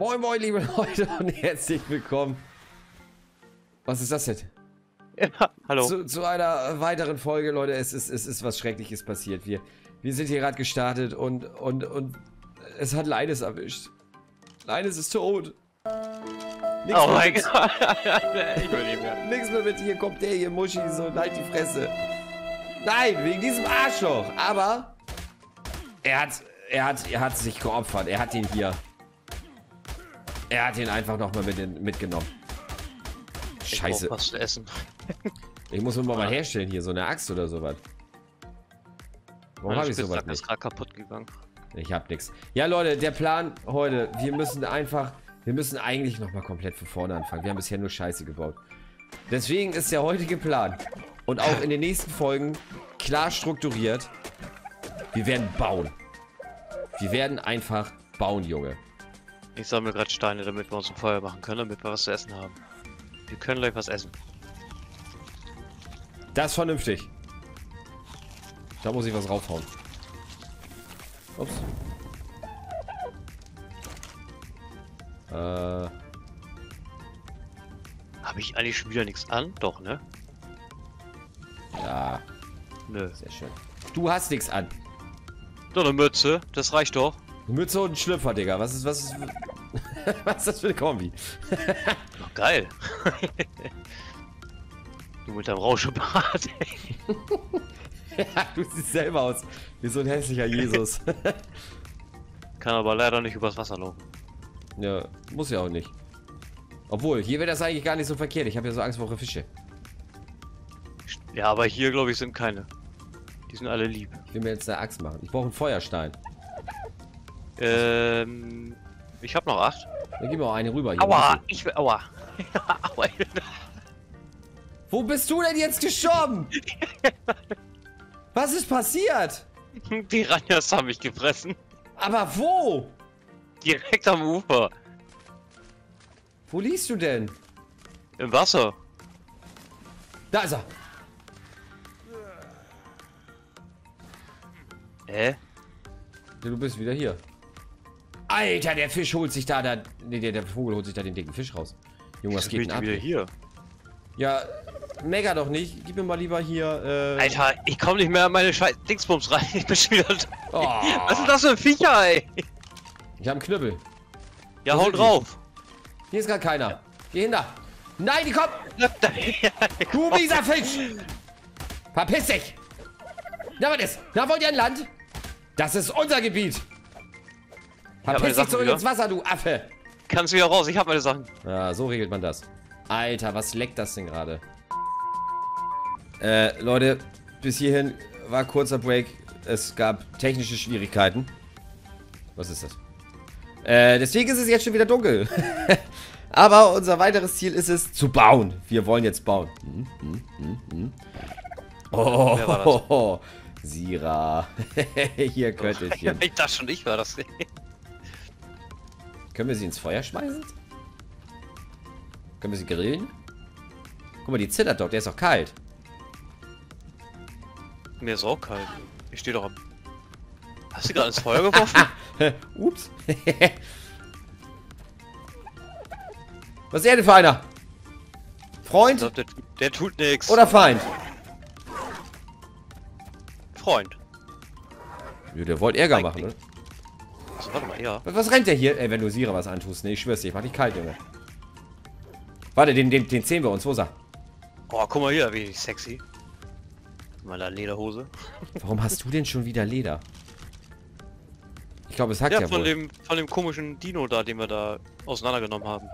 Moin moin liebe Leute und herzlich willkommen. Was ist das denn? Ja, hallo. Zu, zu einer weiteren Folge, Leute. Es ist, es ist was Schreckliches passiert. Wir, wir sind hier gerade gestartet und, und, und es hat Leines erwischt. Leines ist tot. Nix oh mein mit- Gott. ich will nicht mehr. Nix mehr mit hier kommt der hier, Muschi, so halt die Fresse. Nein, wegen diesem Arschloch. Aber er hat, er hat, er hat sich geopfert. Er hat ihn hier. Er hat ihn einfach nochmal mit, mitgenommen. Scheiße. Ich was zu essen. Ich muss mir mal herstellen hier, so eine Axt oder sowas. Warum habe ich sowas ist nicht? gerade kaputt gegangen. Ich hab nix. Ja, Leute, der Plan heute, wir müssen einfach, wir müssen eigentlich nochmal komplett von vorne anfangen. Wir haben bisher nur Scheiße gebaut. Deswegen ist der heutige Plan und auch in den nächsten Folgen klar strukturiert. Wir werden bauen. Wir werden einfach bauen, Junge. Ich sammle gerade Steine, damit wir uns ein Feuer machen können, damit wir was zu essen haben. Wir können gleich was essen. Das ist vernünftig. Da muss ich was raufhauen. Ups. Äh, Habe ich eigentlich schon wieder nichts an? Doch, ne? ja, Nö. sehr schön. Du hast nichts an. Doch eine Mütze, das reicht doch. Mütze und Schlüpfer, Digga. Was ist, was ist, was ist das für eine Kombi? Ach, geil. du mit deinem Rauschebart. ja, du siehst selber aus wie so ein hässlicher Jesus. Kann aber leider nicht übers Wasser laufen. ja, muss ja auch nicht. Obwohl, hier wäre das eigentlich gar nicht so verkehrt. Ich habe ja so Angst vor Fische. Ja, aber hier, glaube ich, sind keine. Die sind alle lieb. Ich will mir jetzt eine Axt machen. Ich brauche einen Feuerstein. Ähm. Ich habe noch acht. Dann gib mir auch eine rüber. Hier. Aua! Ich will. Aua! Aua! Wo bist du denn jetzt gestorben? Was ist passiert? Piranhas haben mich gefressen. Aber wo? Direkt am Ufer. Wo liegst du denn? Im Wasser. Da ist er. Hä? Du bist wieder hier. Alter, der Fisch holt sich da, da nee, der, der Vogel holt sich da den dicken Fisch raus. Junge, was geht denn ab? wieder hier? Ja, mega doch nicht. Gib mir mal lieber hier, äh... Alter, ich komme nicht mehr an meine scheiß Dingsbums rein. Ich bin schon wieder. Oh, Was ist das für ein Viecher, ey? ich hab einen Knüppel. Ja, Wo hau sind die? drauf. Hier ist gar keiner. Geh hin da. Nein, die kommt! Du mieser Fisch! Verpiss dich! Na, was ist? Na, wollt ihr ein Land? Das ist unser Gebiet! Verpiss dich zurück wieder. ins Wasser, du Affe! Kannst wieder raus, ich hab meine Sachen. Ja, so regelt man das. Alter, was leckt das denn gerade? Äh, Leute, bis hierhin war kurzer Break. Es gab technische Schwierigkeiten. Was ist das? Äh, deswegen ist es jetzt schon wieder dunkel. Aber unser weiteres Ziel ist es, zu bauen. Wir wollen jetzt bauen. Hm, hm, hm, hm. Oh, Wer war Sira. Hier, Köttelchen. Ich dachte schon, ich war das. Können wir sie ins Feuer schmeißen? Können wir sie grillen? Guck mal, die zittert doch. Der ist doch kalt. Mir ist auch kalt. Ich stehe doch am. Hast du gerade ins Feuer geworfen? Ups. Was ist er denn für einer? Freund glaub, der, der tut nix. oder Feind? Freund. Ja, der wollte Ärger Eigentlich. machen, ne? Warte mal, ja. Was, was rennt der hier? Ey, wenn du Sira was antust. Nee, ich schwör's dir, ich mach dich kalt, Junge. Warte, den, den, den sehen wir uns. Wo ist er? Oh, guck mal hier, wie sexy. Mal eine Lederhose. Warum hast du denn schon wieder Leder? Ich glaube, es hackt Ja, ja, von wohl. dem, von dem komischen Dino da, den wir da auseinandergenommen haben.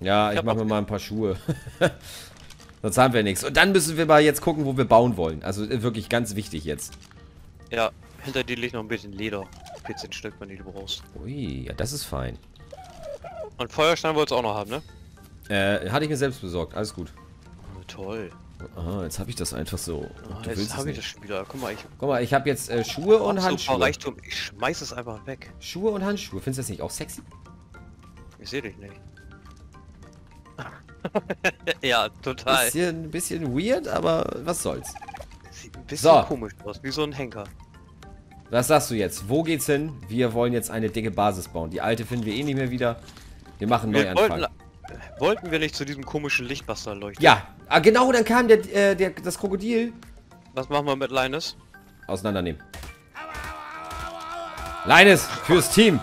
Ja, ich hab mach mir mal ein paar Schuhe. Sonst haben wir nichts. Und dann müssen wir mal jetzt gucken, wo wir bauen wollen. Also äh, wirklich ganz wichtig jetzt. Ja, hinter dir liegt noch ein bisschen Leder. 14 Stück, wenn die du brauchst. Ui, ja, das ist fein. Und Feuerstein wolltest du auch noch haben, ne? Äh, hatte ich mir selbst besorgt. Alles gut. Oh, toll. Ah, jetzt habe ich das einfach so. Du jetzt habe ich das nicht. schon wieder. Guck mal, ich Guck mal, ich habe jetzt äh, Schuhe und Handschuhe. Reichtum. Ich schmeiß es einfach weg. Schuhe und Handschuhe. Findest du das nicht auch sexy? Ich sehe dich nicht. ja, total. Bisschen, bisschen weird, aber was soll's. Sieht ein bisschen So. komisch aus, wie so ein Henker. Was sagst du jetzt? Wo geht's hin? Wir wollen jetzt eine dicke Basis bauen. Die alte finden wir eh nicht mehr wieder. Wir machen einen Wir Neuanfang. wollten, wollten wir nicht zu diesem komischen Lichtbuster leuchten? Ja, ah, genau, dann kam der, äh, der, das Krokodil. Was machen wir mit Linus? Auseinandernehmen. Leines, fürs Team.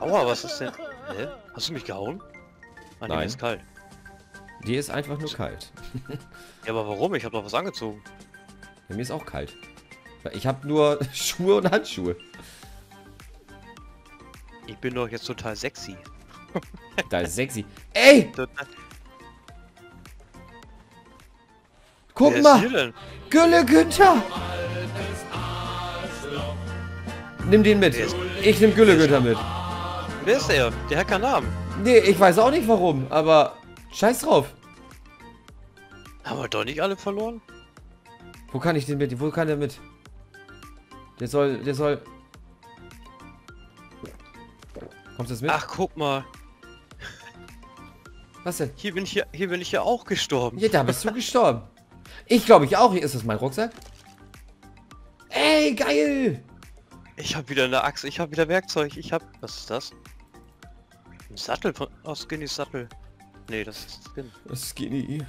Aua, was ist denn? Hä? Hast du mich gehauen? Ah, Nein. mir ist kalt. Die ist einfach nur kalt. Ja, aber warum? Ich habe doch was angezogen. Ja, mir ist auch kalt. Weil Ich habe nur Schuhe und Handschuhe. Ich bin doch jetzt total sexy. Da ist sexy. Ey, Total- guck Wer mal. Gülle Günther. Nimm den mit. Ich nehm Gülle Günther mit. Wer ist der? Der hat keinen Namen. Nee, ich weiß auch nicht warum, aber scheiß drauf. Haben wir doch nicht alle verloren? Wo kann ich den mit? Wo kann der mit? Der soll, der soll... Kommst du das mit? Ach, guck mal. Was denn? Hier bin ich ja, hier bin ich ja auch gestorben. Ja, da bist du gestorben. Ich glaube ich auch. Hier ist das mein Rucksack. Ey, geil. Ich habe wieder eine Axt, ich habe wieder Werkzeug, ich habe... Was ist das? Ein Sattel von... Oh, Skinny Sattel. Nee, das ist Skin. Skinny.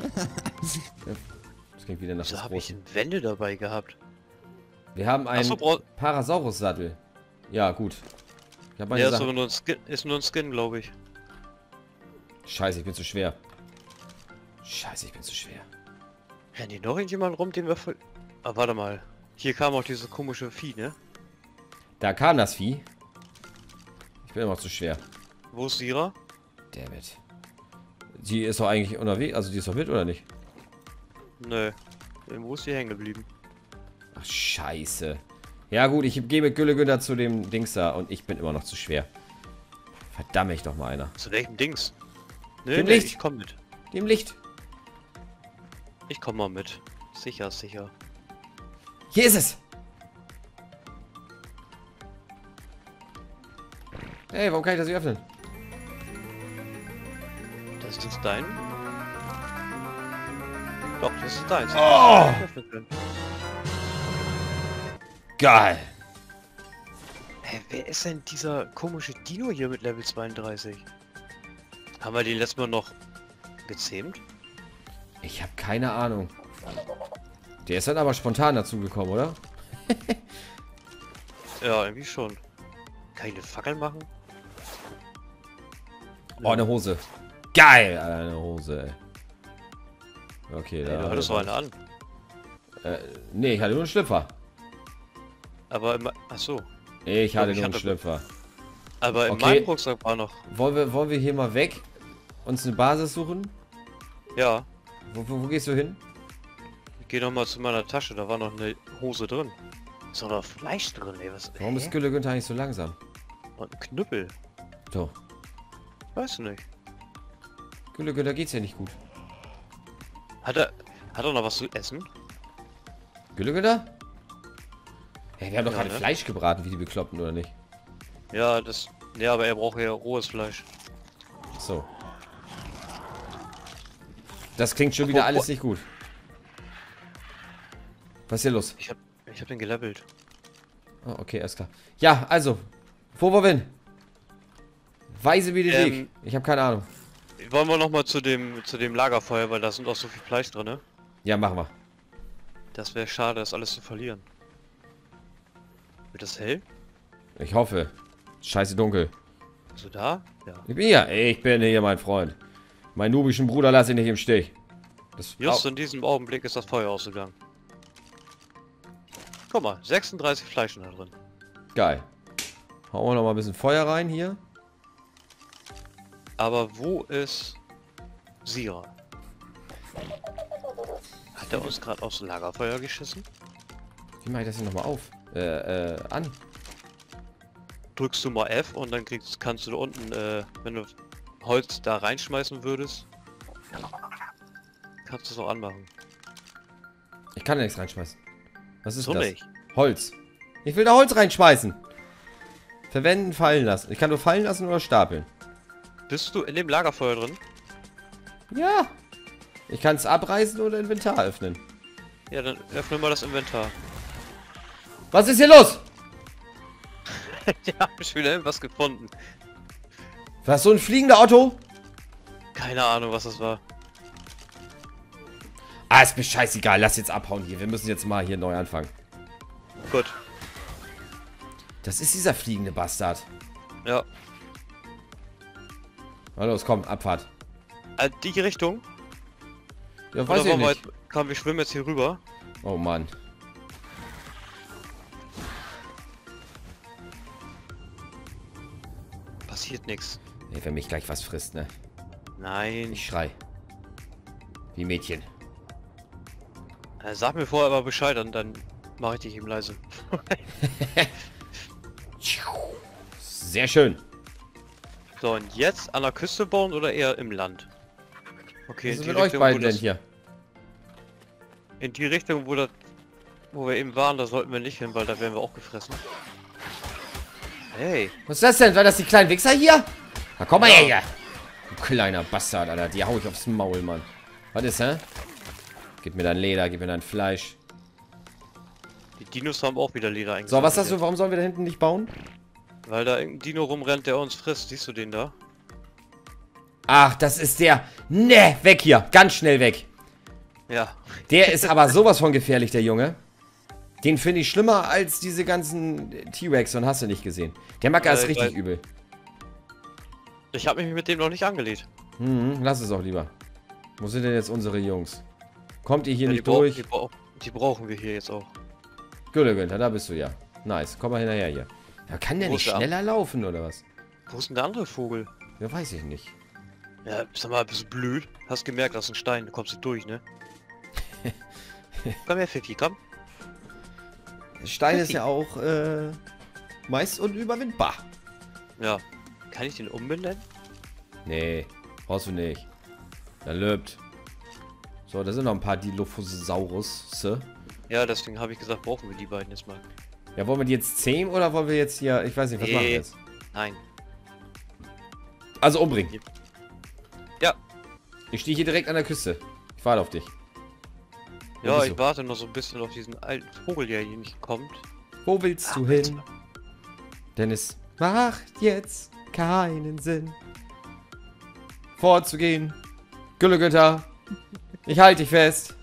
das klingt wieder nach Wieso habe ich Wände dabei gehabt? Wir haben einen brau... Parasaurus-Sattel. Ja, gut. Ich meine Ja, ist aber nur ein Skin, ist nur ein Skin, glaube ich. Scheiße, ich bin zu schwer. Scheiße, ich bin zu schwer. Hier noch irgendjemand rum, den wir voll... Ah, warte mal. Hier kam auch dieses komische Vieh, ne? Da kam das Vieh. Ich bin immer noch zu schwer. Wo ist Sira? Dammit. Die ist doch eigentlich unterwegs. Also die ist doch mit, oder nicht? Nö. Wo ist die hängen geblieben? Ach, scheiße. Ja gut, ich gehe mit Gülle Günther zu dem Dings da und ich bin immer noch zu schwer. Verdammt ich doch mal einer. Zu welchem Dings? Nee, Dem nee, Licht. ich komm mit. Dem Licht. Ich komm mal mit. Sicher, sicher. Hier ist es. Hey, warum kann ich das nicht öffnen? Das dein? Doch, das ist deins. Oh! Geil. Hä, wer ist denn dieser komische Dino hier mit Level 32? Haben wir den letztes Mal noch gezähmt? Ich habe keine Ahnung. Der ist dann aber spontan dazu gekommen, oder? Ja, irgendwie schon. Kann ich eine Fackel machen? Oh, eine Hose. Geil, Alter, eine Hose, ey. Okay, da. du hattest doch eine an. Äh, nee, ich hatte nur einen Schlüpfer. Aber im... Achso. Ich hatte ich nur einen hatte- Schlüpfer. Aber in Okay. meinem Rucksack war noch... Wollen wir, wollen wir hier mal weg? Uns eine Basis suchen? Ja. Wo, wo, wo gehst du hin? Ich geh noch mal zu meiner Tasche, da war noch eine Hose drin. Ist doch noch Fleisch drin, ey. Was? Warum ist Hä? Gülle Günther eigentlich so langsam? Und ein Knüppel. So, Weißt du nicht. Gülle Günther geht's ja nicht gut. Hat er... Hat er noch was zu essen? Gülle Günther? Hey, wir haben doch Ja, gerade ne? Fleisch gebraten, wie die Bekloppten, oder nicht? Ja, das... Ja, aber er braucht ja rohes Fleisch. So. Das klingt schon wieder Apropos- alles nicht gut. Was ist hier los? Ich hab... Ich hab den gelevelt. Oh, okay, alles klar. Ja, also, wo wollen wir hin? Weise mir den Ähm, Weg. Ich habe keine Ahnung. Wollen wir noch mal zu dem... Zu dem Lagerfeuer, weil da sind auch so viel Fleisch drin, ne? Ja, machen wir. Das wäre schade, das alles zu verlieren. Wird das hell? Ich hoffe. Scheiße dunkel. Bist du da? Ja. Ich bin hier. Ich bin hier, mein Freund. Meinen nubischen Bruder lasse ich nicht im Stich. Das Just in diesem Augenblick ist das Feuer ausgegangen. Guck mal, 36 Fleischen da drin. Geil. Hauen wir noch mal ein bisschen Feuer rein hier. Aber wo ist Sira? Hat er uns gerade aufs Lagerfeuer geschissen? Wie mache ich das hier nochmal auf? Äh, äh, an. Drückst du mal F und dann kriegst, kannst du da unten, äh, wenn du Holz da reinschmeißen würdest, kannst du es auch anmachen. Ich kann da nichts reinschmeißen. Was ist So das? nicht. Holz. Ich will da Holz reinschmeißen. Verwenden, fallen lassen. Ich kann nur fallen lassen oder stapeln. Bist du in dem Lagerfeuer drin? Ja. Ich kann es abreißen oder Inventar öffnen. Ja, dann öffne mal das Inventar. Was ist hier los? Die haben schon wieder irgendwas gefunden. Was, so ein fliegender Otto? Keine Ahnung, was das war. Ah, ist mir scheißegal. Lass jetzt abhauen hier. Wir müssen jetzt mal hier neu anfangen. Gut. Das ist dieser fliegende Bastard. Ja. Na los, komm, Abfahrt. Äh, die Richtung? Ja, weiß Oder ich wir nicht. jetzt- Komm, wir schwimmen jetzt hier rüber. Oh Mann. Passiert nichts. Ey, wenn mich gleich was frisst, ne? Nein. Ich schrei. Wie Mädchen. Äh, sag mir vorher aber Bescheid und dann mache ich dich eben leise. Sehr schön. So, und jetzt an der Küste bauen oder eher im Land? Okay, Was ist in die, mit euch wo beiden denn hier? in die Richtung, wo das, wo wir eben waren, da sollten wir nicht hin, weil da werden wir auch gefressen. Hey, Was ist das denn? War das die kleinen Wichser hier? Na komm mal Ja. her hier. Du kleiner Bastard, Alter. Die hau ich aufs Maul, Mann. Was ist, hä? Gib mir dein Leder, gib mir dein Fleisch. die Dinos haben auch wieder Leder eingesammelt. So, was hast du? Warum sollen wir da hinten nicht bauen? Weil da irgendein Dino rumrennt, der uns frisst. Siehst du den da? Ach, das ist der. Ne, weg hier. Ganz schnell weg. Ja. Der ist aber sowas von gefährlich, der Junge. Den finde ich schlimmer als diese ganzen T-Rex und hast du nicht gesehen. Der Macker ist Äh, richtig weil- übel. Ich habe mich mit dem noch nicht angelegt. Mhm, lass es auch lieber. Wo sind denn jetzt unsere Jungs? Kommt ihr hier Ja, die, nicht brauch- durch? die, brauch- die brauchen wir hier jetzt auch. Gülle, Günther, da bist du ja. Nice, komm mal hinterher hier. Ja, kann der Wo nicht schneller laufen oder was? Wo ist denn der andere Vogel? Ja, weiß ich nicht. Ja, sag mal, bist du blöd? Hast gemerkt, das ist ein Stein, du kommst nicht durch, ne? komm her, Fifi, komm. Stein ist ja auch äh, meist unüberwindbar. Ja. Kann ich den umbenennen? Nee, brauchst du nicht. Er lebt. So, da sind noch ein paar Dilophosaurus. Ja, deswegen habe ich gesagt, brauchen wir die beiden jetzt mal. Ja, wollen wir die jetzt zähmen oder wollen wir jetzt hier, ich weiß nicht, was Nee. machen wir jetzt? Nein. Also umbringen. Ja. Ich stehe hier direkt an der Küste. Ich warte auf dich. Ja, bist ich du? warte noch so ein bisschen auf diesen alten Vogel, der hier nicht kommt. Wo willst du Ach, hin? Denn es macht jetzt keinen Sinn, vorzugehen. Güllegütter, ich halte dich fest.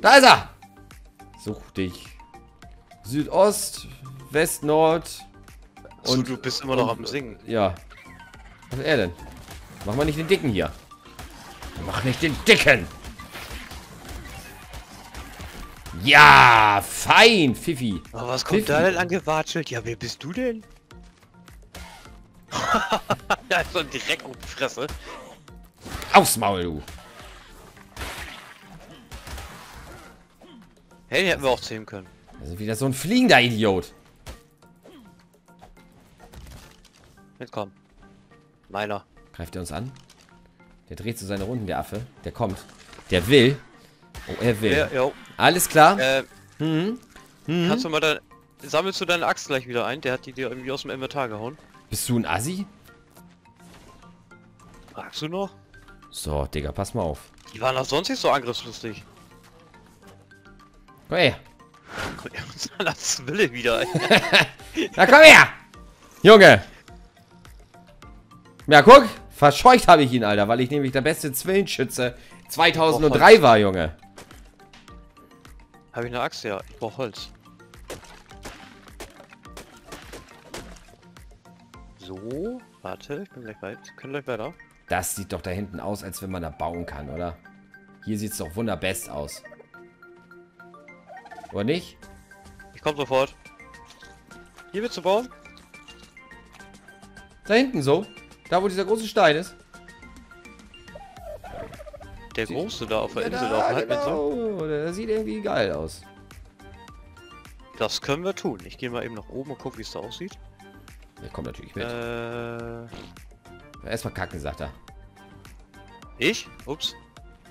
Da ist er! Such dich. Südost, West, Nord. Und Und- du bist immer noch und- am Singen. Ja. Was ist er denn? Mach mal nicht den Dicken hier. Mach nicht den Dicken! Ja, fein, Fifi. Aber was kommt Fifi. da denn angewatschelt? Ja, wer bist du denn? ja, so direkt auf die Fresse. Aufs Maul, du. Hey, den hätten wir auch zähmen können. Das ist wieder so ein fliegender Idiot. Jetzt komm. Meiner. Greift er uns an? Der dreht so seine Runden, der Affe. Der kommt. Der will. Oh, er will. Ja. Alles klar. Äh, Mhm. Mhm. kannst du mal dein... Sammelst du deine Axt gleich wieder ein? Der hat die dir irgendwie aus dem Inventar gehauen. Bist du ein Assi? Fragst du noch? So, Digga, pass mal auf. Die waren doch sonst nicht so angriffslustig. Komm her. Das Wille wieder. Na, komm her! Junge! Ja, guck. Verscheucht habe ich ihn, Alter, weil ich nämlich der beste Zwillenschütze 2003 war, Junge. Habe ich eine Axt? Ja, ich brauche Holz. So, warte, ich bin gleich weit. Können gleich weiter. Das sieht doch da hinten aus, als wenn man da bauen kann, oder? Hier sieht es doch wunderbest aus. Oder nicht? Ich komme sofort. Hier willst du bauen? Da hinten so. Da, wo dieser große Stein ist. Der große da auf der Ja, Insel da, auf der Halbinsel. genau. Der sieht irgendwie geil aus. Das können wir tun. Ich gehe mal eben nach oben und gucke, wie es da aussieht. Der kommt natürlich mit. Äh, Erstmal kacken, sagt er. ich? Ups.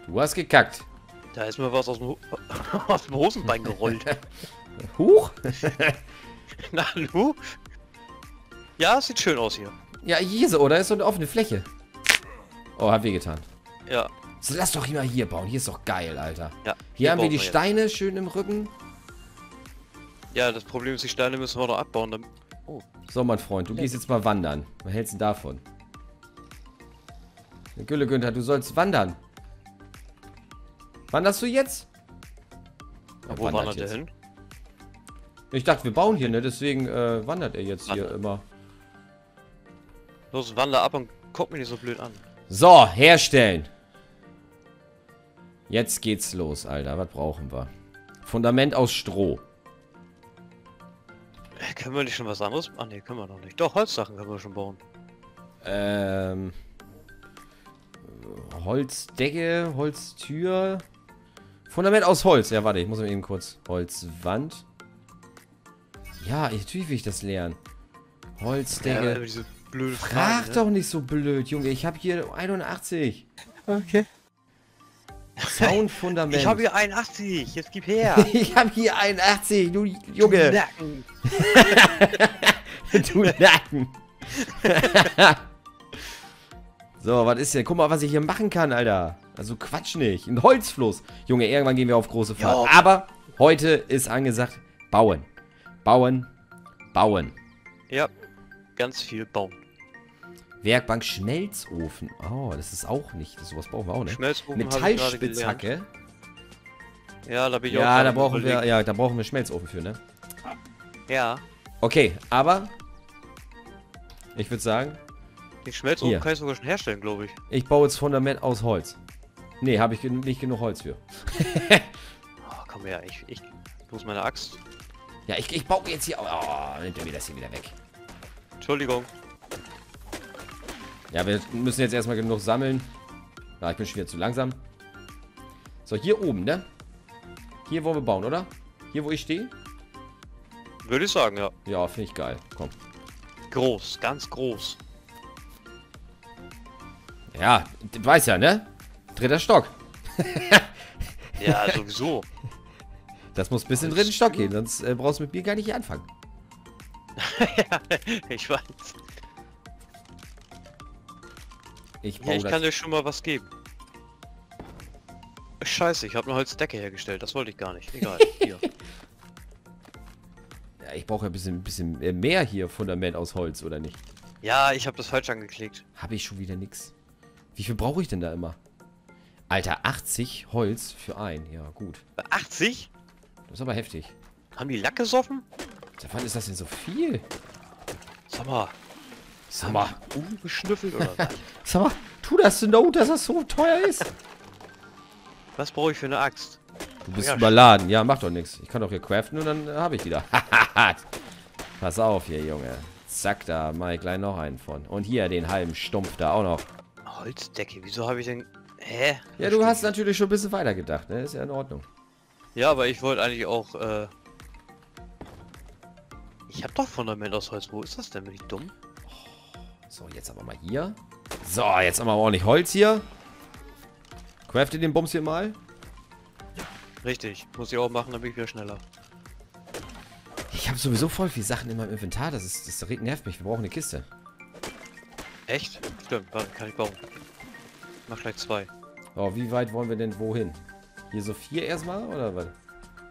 Du hast gekackt. Da ist mir was aus dem, aus dem Hosenbein gerollt. Huch. Na, nu? Ja, sieht schön aus hier. Ja, hier so, oder? Ist so eine offene Fläche. Oh, hat wehgetan. Ja, So, lass doch immer hier bauen. Hier ist doch geil, Alter. ja. Hier haben wir die jetzt. Steine schön im Rücken. Ja, das Problem ist, die Steine müssen wir noch abbauen. Dann... So, mein Freund, du gehst jetzt mal wandern. Was hältst du davon? Gülle Günther, du sollst wandern. Wanderst du jetzt? Ja, wo wandert der hin? Ich dachte, wir bauen hier, ne? Deswegen äh, wandert er jetzt hier Wandert. immer. Los, wander ab und guck mich nicht so blöd an. So, herstellen. Jetzt geht's los, Alter. Was brauchen wir? Fundament aus Stroh. Äh, können wir nicht schon was anderes? Ah ne, können wir noch nicht. Doch, Holzsachen können wir schon bauen. Ähm, Holzdecke, Holztür. Fundament aus Holz. Ja, warte, ich muss mal eben kurz. Holzwand. Ja, natürlich will ich das lernen. Ja, Holzdecke. diese blöde Frag Frage. ne? doch nicht so blöd, Junge. Ich habe hier 81. Okay. Soundfundament. Ich habe hier 81, jetzt gib her. ich habe hier 81, du Junge. Nacken. Du Nacken. so, was ist denn? Guck mal, was ich hier machen kann, Alter. Also Quatsch nicht. Ein Holzfluss. Junge, irgendwann gehen wir auf große Fahrt. Ja. Aber heute ist angesagt, bauen. Bauen. Bauen. Ja, ganz viel bauen. Werkbank Schmelzofen. Oh, das ist auch nicht. Sowas brauchen wir auch, ne? Schmelzofen. Metallspitzhacke. Ja, da bin ich auch Ja, da brauchen wir, ja, da brauchen wir Schmelzofen für, ne? Ja, Okay, aber ich würde sagen, den Schmelzofen Hier. kann ich sogar schon herstellen, glaube ich. ich baue jetzt Fundament aus Holz. Nee, habe ich nicht genug Holz für. Oh, komm her, ich, ich, ist meine Axt? Ja, ich, ich baue jetzt hier. Oh, nimmt er mir das hier wieder weg. Entschuldigung. Ja, wir müssen jetzt erstmal genug sammeln. Ja, ich bin schon wieder zu langsam. So, hier oben, ne? Hier wollen wir bauen, oder? Hier, wo ich stehe? Würde ich sagen, ja. Ja, finde ich geil. Komm. Groß, ganz groß. Ja, du weißt ja, ne? Dritter Stock. Ja, sowieso. Das muss bis in den dritten Stock gehen, sonst äh, brauchst du mit mir gar nicht anfangen. ja, ich weiß. Ich Ja, ich kann dir schon mal was geben. Scheiße, ich habe eine Holzdecke hergestellt. Das wollte ich gar nicht. Egal. Hier. ja, ich brauche ja ein bisschen, bisschen äh, mehr hier Fundament aus Holz, oder nicht? Ja, ich habe das falsch angeklickt. Habe ich schon wieder nix. Wie viel brauche ich denn da immer? Alter, 80 Holz für ein. Ja, gut. Bei 80? Das ist aber heftig. Haben die Lack gesoffen? Seit wann ist das denn so viel? Sag mal. Sag mal, Umgeschnüffelt oder was? sag mal, tu das Know, dass das so teuer ist. Was brauche ich für eine Axt? Du bist Ja, überladen. Ja, mach doch nichts. Ich kann doch hier craften und dann äh, habe ich wieder. Pass auf hier, Junge. Zack, da mach ich gleich noch einen von. Und hier den halben Stumpf da auch noch. Holzdecke, wieso habe ich denn... Hä? Ja, du hast natürlich schon ein bisschen weiter gedacht, ne? Ist ja in Ordnung. Ja, aber ich wollte eigentlich auch, äh... Ich habe doch Fundament aus Holz. Wo ist das denn? Bin ich dumm? So, jetzt aber mal hier. So, jetzt haben wir ordentlich Holz hier. Crafte den Bums hier mal. Richtig. Muss ich auch machen, dann bin ich wieder schneller. Ich habe sowieso voll viel Sachen in meinem Inventar. Das, ist, das nervt mich. Wir brauchen eine Kiste. Echt? Stimmt, warte, kann ich bauen. Mach gleich zwei. So, wie weit wollen wir denn wohin? Hier so vier erstmal, oder was?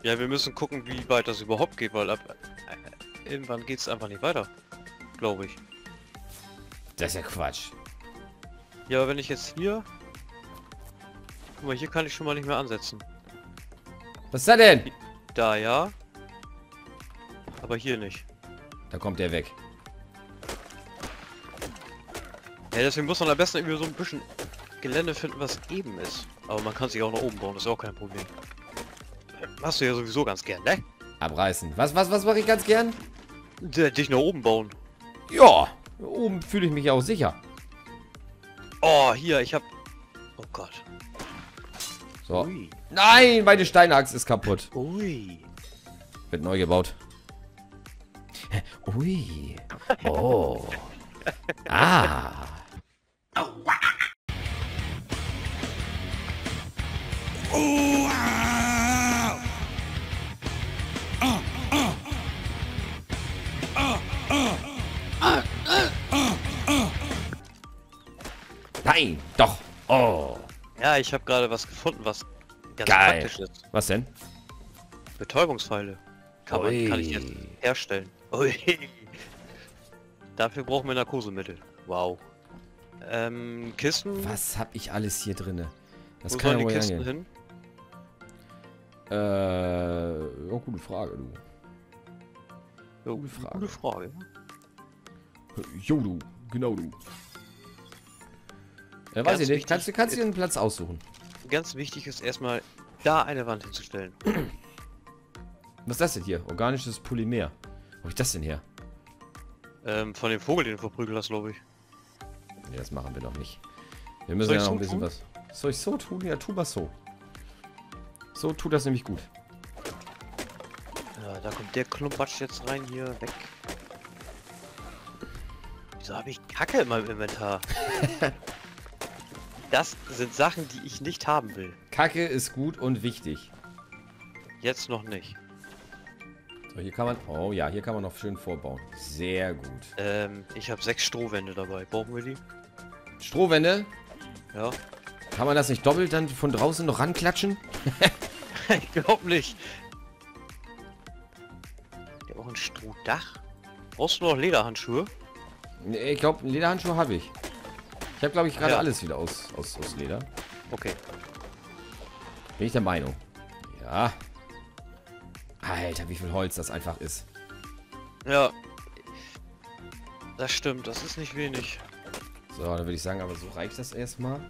Ja, wir müssen gucken, wie weit das überhaupt geht, weil ab... Äh, irgendwann geht es einfach nicht weiter. Glaube ich. Das ist ja Quatsch. Ja, aber wenn ich jetzt hier... Guck mal, hier kann ich schon mal nicht mehr ansetzen. Was ist das denn? Da ja. Aber hier nicht. Da kommt der weg. Ja, deswegen muss man am besten irgendwie so ein bisschen Gelände finden, was eben ist. Aber man kann sich auch nach oben bauen, das ist auch kein Problem. Machst du ja sowieso ganz gern, ne? Abreißen. Was, was, was mache ich ganz gern? D dich nach oben bauen. Ja, oben fühle ich mich ja auch sicher. Oh, hier, ich hab... Oh Gott. So. Ui. Nein, meine Steinachs ist kaputt. Ui. Wird neu gebaut. Ui. Oh. Ah. Nein, doch. Oh. Ja, ich habe gerade was gefunden, was ganz Geil. praktisch ist. Was denn? Betäubungspfeile. Kann, man, kann ich jetzt herstellen. Ui. Dafür brauchen wir Narkosemittel. Wow. Ähm, Kisten? Was hab ich alles hier drinne? Das Wo kann ja wohl Kisten angehen. hin? Äh, ja, gute Frage, du. Jo, Gute Frage. Gute Frage. Jo, du. Genau, du. Ja, weiß ich nicht. wichtig, Kannst, du kannst dir einen Platz aussuchen. Ganz wichtig ist erstmal, da eine Wand hinzustellen. Was ist das denn hier? Organisches Polymer. Wo hab ich das denn her? Ähm, von dem Vogel, den du verprügelt hast, glaube ich. Nee, das machen wir noch nicht. Wir müssen Soll ja noch so ein bisschen tun? was. Soll ich so tun? Ja, tu mal so. So tut das nämlich gut. Ja, da kommt der Klumpatsch jetzt rein hier, weg. Wieso habe ich Kacke in meinem Inventar? das sind Sachen, die ich nicht haben will. Kacke ist gut und wichtig. Jetzt noch nicht. So, hier kann man. Oh ja, hier kann man noch schön vorbauen. Sehr gut. Ähm, ich habe sechs Strohwände dabei. Brauchen wir die? Strohwände. Ja. Kann man das nicht doppelt dann von draußen noch ranklatschen? ich glaube nicht. Der hat auch ein Strohdach. Brauchst du noch Lederhandschuhe? Nee, Ich glaube, Lederhandschuhe habe ich. Ich habe, glaube ich, gerade Ja. alles wieder aus, aus, aus Leder. Okay. Bin ich der Meinung. Ja. Alter, wie viel Holz das einfach ist. Ja. Das stimmt, das ist nicht wenig. So, dann würde ich sagen, aber so reicht das erstmal.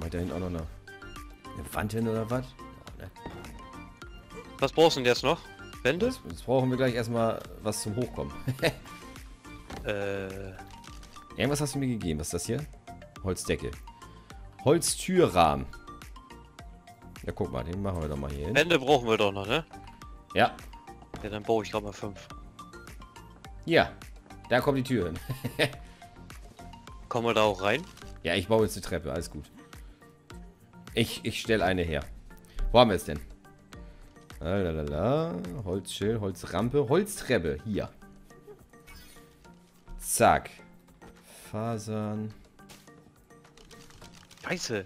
Mal da hinten auch noch eine, eine Wand hin oder was? Ja, ne? Was brauchst du denn jetzt noch? Wände? Jetzt, jetzt brauchen wir gleich erstmal was zum Hochkommen. Äh, Irgendwas hast du mir gegeben. Was ist das hier? Holzdecke. Holztürrahmen. Ja, guck mal, den machen wir doch mal hier hin. Wände brauchen wir doch noch, ne? Ja. Ja, dann baue ich gerade mal fünf. Ja. Da kommt die Tür hin. Kommen wir da auch rein? Ja, ich baue jetzt eine Treppe. Alles gut. Ich, ich stelle eine her. Wo haben wir es denn? Lalalala. Holzschild, Holzrampe, Holztreppe. Hier. Zack. Fasern. Scheiße.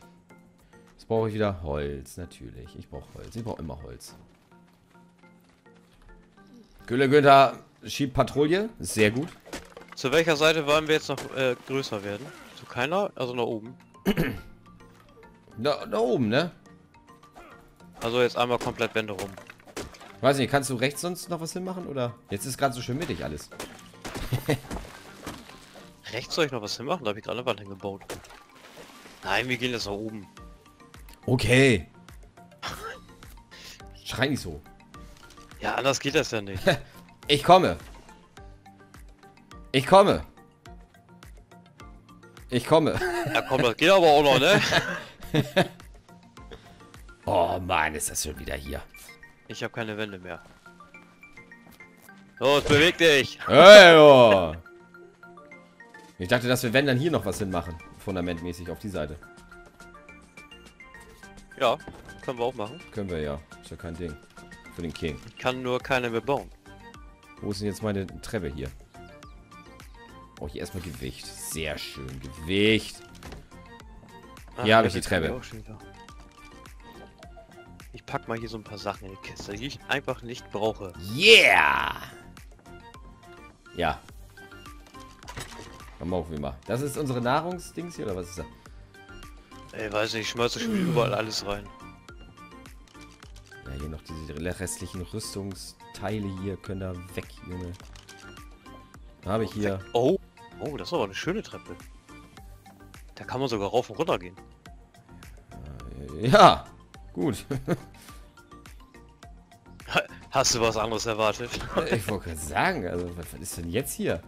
Jetzt brauche ich wieder Holz, natürlich. Ich brauche Holz. Ich brauche immer Holz. Gülle Günther schiebt Patrouille. Sehr gut. Zu welcher Seite wollen wir jetzt noch äh, größer werden? Zu keiner? Also nach oben. Da, da oben, ne? Also jetzt einmal komplett Wände rum. Weiß nicht, kannst du rechts sonst noch was hinmachen, oder? Jetzt ist gerade so schön mittig alles. Rechts soll ich noch was hinmachen? Da habe ich gerade eine Wand hingebaut. Nein, wir gehen jetzt nach oben. Okay. Schrei nicht so. Ja, anders geht das ja nicht. Ich komme. Ich komme. Ich komme. ja komm, das geht aber auch noch, ne? Oh Mann, ist das schon wieder hier. Ich habe keine Wände mehr. Los, beweg dich! Hey, oh. Ich dachte, dass wir, wenn, dann hier noch was hinmachen. Fundamentmäßig auf die Seite. Ja, können wir auch machen. Können wir ja. Ist ja kein Ding. Für den King. Ich kann nur keine mehr bauen. Wo ist denn jetzt meine Treppe hier? Oh, hier erstmal Gewicht. Sehr schön. Gewicht. Hier habe ich die Treppe. Ich pack mal hier so ein paar Sachen in die Kiste, die ich einfach nicht brauche. Yeah! Ja. Komm auf, wie mal. Das ist unsere Nahrungsdings hier, oder was ist das? Ey, weiß nicht, ich schmeiße schon wieder überall alles rein. Ja, hier noch diese restlichen Rüstungsteile hier können da weg, Junge. Habe ich hier. Oh, oh, das ist aber eine schöne Treppe. Da kann man sogar rauf und runter gehen. Äh, ja, gut. Hast du was anderes erwartet? ich wollte gerade sagen, also was ist denn jetzt hier?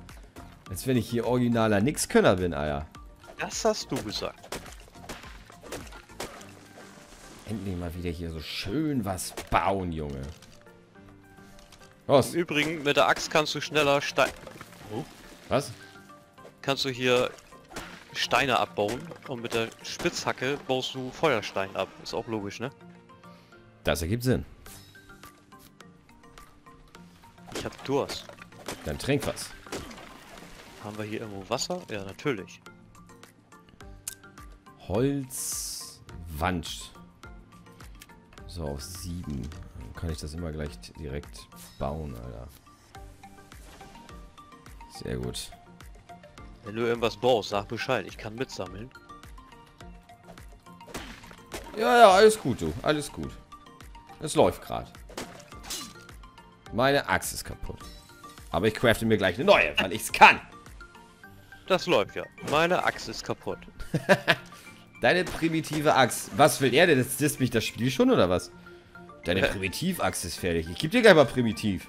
Als wenn ich hier originaler Nixkönner bin, Alter. Das hast du gesagt. Endlich mal wieder hier so schön was bauen, Junge. Was? Im Übrigen, mit der Axt kannst du schneller Stein... Oh, Was? kannst du hier Steine abbauen und mit der Spitzhacke baust du Feuerstein ab. Ist auch logisch, ne? Das ergibt Sinn. Ich hab Durst. Dann trink was. Haben wir hier irgendwo Wasser? Ja, natürlich. Holz, Wand. So, auf sieben. kann ich das immer gleich direkt bauen, Alter. Sehr gut. Wenn du irgendwas brauchst, sag Bescheid. Ich kann mitsammeln. Ja, ja, alles gut, du. Alles gut. Es läuft gerade. Meine Axt ist kaputt. Aber ich crafte mir gleich eine neue, weil ich es kann. Das läuft ja. Meine Axt ist kaputt. Deine primitive Axt. Was will er denn? Jetzt disst mich das Spiel schon, oder was? Deine Äh. Primitiv-Axt ist fertig. Ich geb dir gleich mal Primitiv.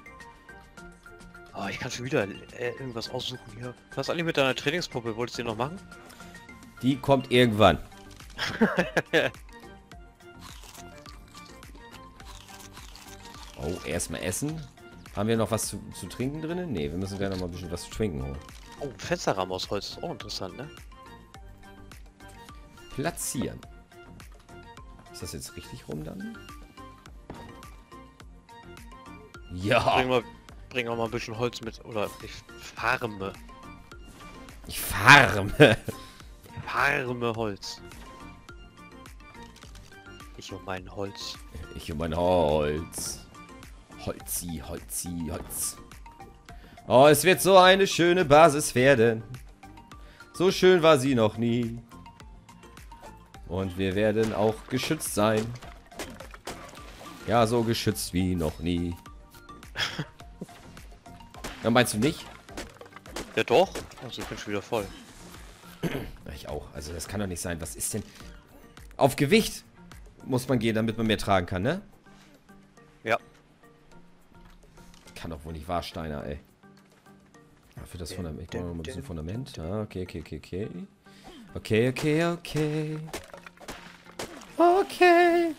Oh, ich kann schon wieder äh, irgendwas aussuchen hier. Was eigentlich mit deiner Trainingspuppe? Wolltest du die noch machen? Die kommt irgendwann. oh, erstmal essen. Haben wir noch was zu, zu trinken drinnen? Ne, wir müssen gleich noch mal ein bisschen was zu trinken holen. Oh, ein Fensterrahmen aus Holz ist auch interessant, ne? Platzieren. Ist das jetzt richtig rum dann? Ja. Bring mal, bring auch mal ein bisschen Holz mit. Oder ich farme. Ich farme. Farme Holz. Ich um mein Holz. Ich und mein Holz. Holzi, Holzi, Holz. Oh, es wird so eine schöne Basis werden. So schön war sie noch nie. Und wir werden auch geschützt sein. Ja, so geschützt wie noch nie. Ja, meinst du nicht? Ja doch. Also ich bin schon wieder voll. Ich auch. Also das kann doch nicht sein. Was ist denn... Auf Gewicht muss man gehen, damit man mehr tragen kann, ne? Ja. Kann doch wohl nicht wahr, Steiner, ey. Für das Fundament. Ich brauche mal ein bisschen Fundament. Ah, okay, okay, okay, okay. Okay, okay, okay. Okay.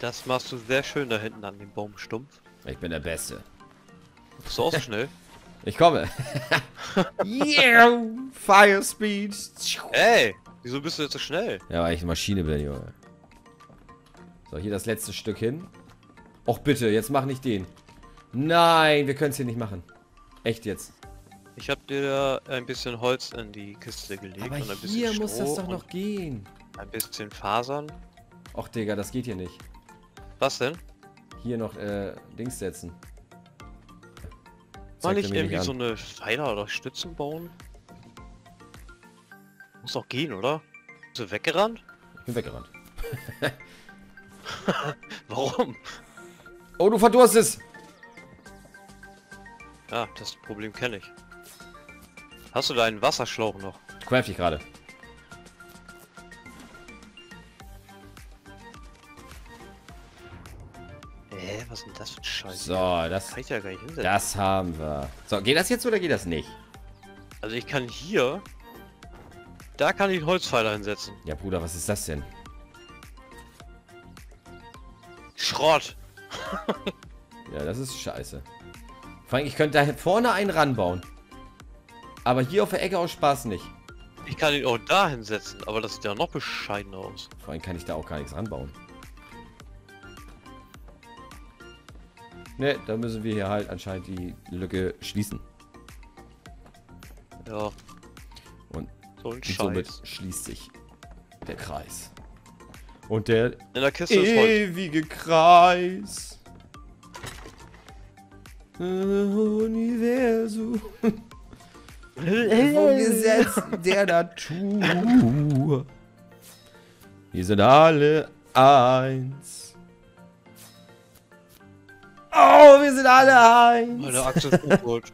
Das machst du sehr schön da hinten an dem Baumstumpf. Ich bin der Beste. Bist du auch so schnell? Ich komme. yeah, Fire Speed. Ey! Wieso bist du jetzt so schnell? Ja, weil ich eine Maschine bin, Junge. So, hier das letzte Stück hin. Och, bitte, jetzt mach nicht den. Nein, wir können es hier nicht machen. Echt jetzt. Ich habe dir ein bisschen Holz in die Kiste gelegt Aber und ein bisschen hier muss das doch noch gehen. ein bisschen Fasern. Och, Digga, das geht hier nicht. Was denn? Hier noch, äh, Dings setzen. Mal nicht er mir irgendwie an. so eine Pfeiler oder Stützen bauen? Muss doch gehen, oder? Bist du weggerannt? Ich bin weggerannt. Warum? Oh, du verdurstest! Ja, das Problem kenne ich. Hast du deinen Wasserschlauch noch? Craft ich gerade. Hä, was ist denn das für ein Scheiß? So, das, Kann ich ja gar nicht hinsetzen. das haben wir. So, geht das jetzt oder geht das nicht? Also ich kann hier... Da kann ich einen Holzpfeiler hinsetzen. Ja, Bruder, was ist das denn? Schrott! Ja, das ist scheiße. Vor allem, ich könnte da vorne einen ranbauen. Aber hier auf der Ecke aus Spaß nicht. Ich kann ihn auch da hinsetzen, aber das sieht ja noch bescheidener aus. Vor allem kann ich da auch gar nichts ranbauen. Ne, da müssen wir hier halt anscheinend die Lücke schließen. Ja. Und So Und somit schließt sich der Kreis. Und der In der Kiste ewige Kreis. Universum. Vom Gesetz der Natur. Wir sind alle eins. Oh, wir sind alle eins. Meine Achse ist kaputt.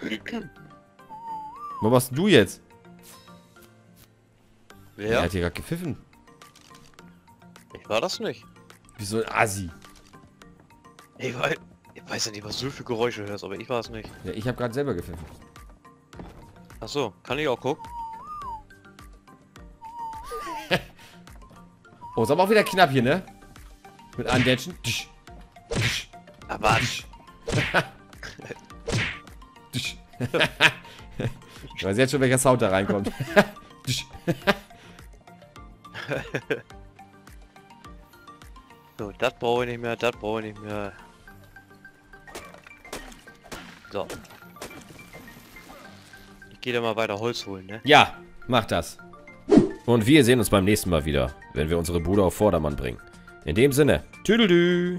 Was machst du jetzt? Er Wer? hat hier gerade gepfiffen. Ich war das nicht. Wie so ein Assi. Ich weiß, ich weiß ja nicht, was du für Geräusche hörst, aber ich war es nicht. Ja, ich habe gerade selber gepfiffen. Ach so, kann ich auch gucken? Oh, ist aber auch wieder knapp hier, ne? Mit Andetschen. Tsch, Aber ich weiß jetzt schon, welcher Sound da reinkommt. So, das brauche ich nicht mehr, das brauche ich nicht mehr. So. Ich gehe da mal weiter Holz holen, ne? ja, mach das. Und wir sehen uns beim nächsten Mal wieder, wenn wir unsere Bude auf Vordermann bringen. In dem Sinne, tüdelü.